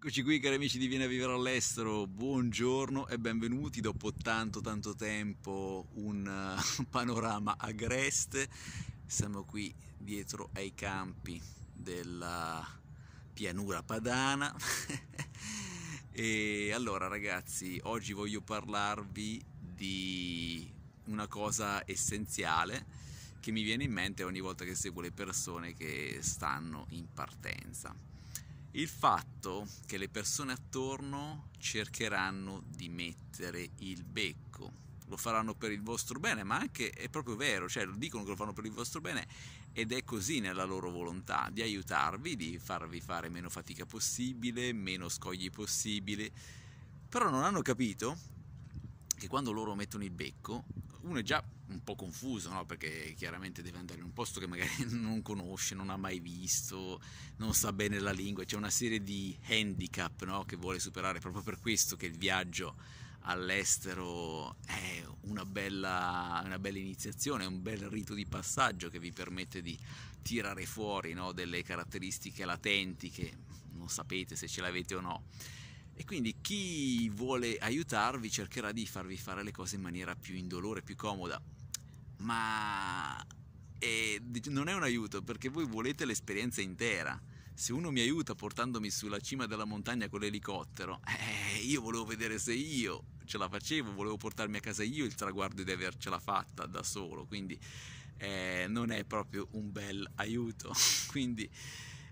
Eccoci qui cari amici di Vieni a vivere all'estero, buongiorno e benvenuti dopo tanto tanto tempo un uh, panorama agreste, siamo qui dietro ai campi della pianura padana. E allora ragazzi oggi voglio parlarvi di una cosa essenziale che mi viene in mente ogni volta che seguo le persone che stanno in partenza il fatto che le persone attorno cercheranno di mettere il becco. Lo faranno per il vostro bene, ma anche è proprio vero, cioè dicono che lo fanno per il vostro bene ed è così nella loro volontà di aiutarvi, di farvi fare meno fatica possibile, meno scogli possibili. Però non hanno capito che quando loro mettono il becco, uno è già un po' confuso, no? perché chiaramente deve andare in un posto che magari non conosce, non ha mai visto, non sa bene la lingua, c'è una serie di handicap no? che vuole superare, proprio per questo che il viaggio all'estero è una bella, una bella iniziazione, un bel rito di passaggio che vi permette di tirare fuori no? delle caratteristiche latenti che non sapete se ce l'avete o no. E quindi chi vuole aiutarvi cercherà di farvi fare le cose in maniera più indolore, più comoda ma è, non è un aiuto perché voi volete l'esperienza intera. Se uno mi aiuta portandomi sulla cima della montagna con l'elicottero, eh, io volevo vedere se io ce la facevo, volevo portarmi a casa io il traguardo di avercela fatta da solo, quindi eh, non è proprio un bel aiuto. quindi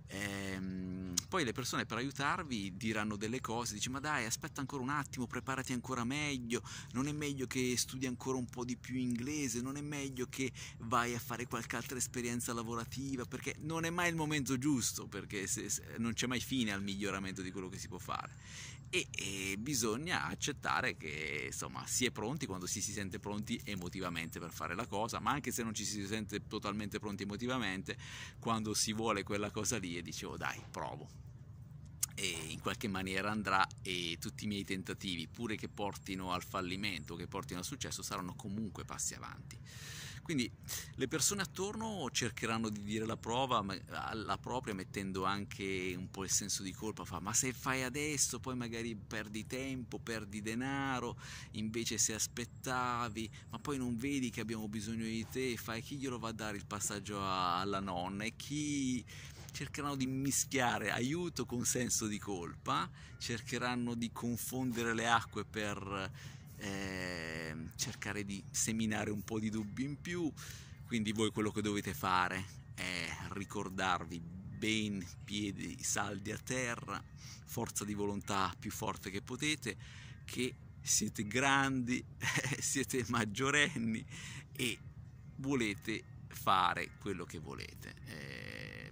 Ehm, poi le persone per aiutarvi diranno delle cose, dice ma dai aspetta ancora un attimo, preparati ancora meglio, non è meglio che studi ancora un po' di più inglese, non è meglio che vai a fare qualche altra esperienza lavorativa, perché non è mai il momento giusto, perché se, se, non c'è mai fine al miglioramento di quello che si può fare. E, e, bisogna accettare che insomma si è pronti quando si si sente pronti emotivamente per fare la cosa, ma anche se non ci si sente totalmente pronti emotivamente, quando si vuole quella cosa lì e dice oh dai provo e in qualche maniera andrà e tutti i miei tentativi, pure che portino al fallimento, che portino al successo, saranno comunque passi avanti. Quindi le persone attorno cercheranno di dire la prova alla propria mettendo anche un po' il senso di colpa, fa, ma se fai adesso poi magari perdi tempo, perdi denaro, invece se aspettavi, ma poi non vedi che abbiamo bisogno di te, fai chi glielo va a dare il passaggio alla nonna e chi cercheranno di mischiare aiuto con senso di colpa, cercheranno di confondere le acque per eh, cercare di seminare un po' di dubbi in più, quindi voi quello che dovete fare è ricordarvi ben piedi saldi a terra, forza di volontà più forte che potete, che siete grandi, siete maggiorenni e volete fare quello che volete. Eh,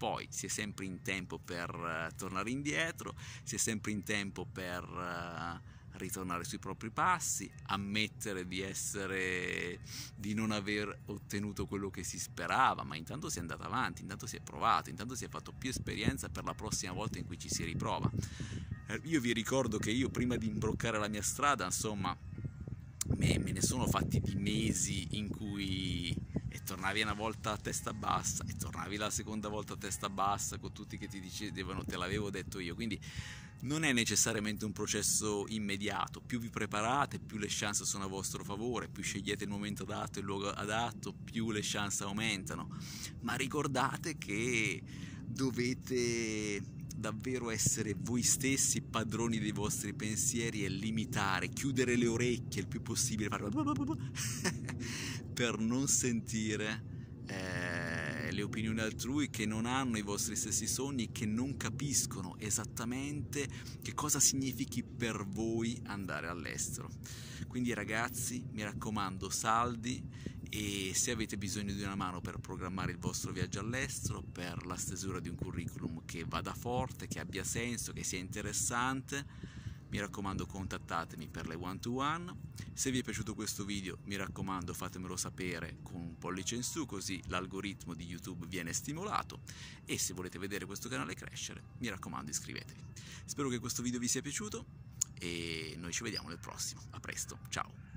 poi si è sempre in tempo per uh, tornare indietro, si è sempre in tempo per uh, ritornare sui propri passi, ammettere di essere di non aver ottenuto quello che si sperava, ma intanto si è andato avanti, intanto si è provato, intanto si è fatto più esperienza per la prossima volta in cui ci si riprova. Eh, io vi ricordo che io prima di imbroccare la mia strada, insomma, me, me ne sono fatti di mesi in cui e tornavi una volta a testa bassa e tornavi la seconda volta a testa bassa con tutti che ti dicevano te l'avevo detto io quindi non è necessariamente un processo immediato, più vi preparate, più le chance sono a vostro favore, più scegliete il momento adatto il luogo adatto, più le chance aumentano. Ma ricordate che dovete davvero essere voi stessi padroni dei vostri pensieri e limitare, chiudere le orecchie il più possibile per non sentire le opinioni altrui che non hanno i vostri stessi sogni, che non capiscono esattamente che cosa significhi per voi andare all'estero. Quindi ragazzi, mi raccomando, saldi e se avete bisogno di una mano per programmare il vostro viaggio all'estero, per la stesura di un curriculum che vada forte, che abbia senso, che sia interessante, mi raccomando contattatemi per le one to one se vi è piaciuto questo video mi raccomando fatemelo sapere con un pollice in su così l'algoritmo di youtube viene stimolato. E se volete vedere questo canale crescere mi raccomando iscrivetevi. Spero che questo video vi sia piaciuto e noi ci vediamo nel prossimo. A presto. Ciao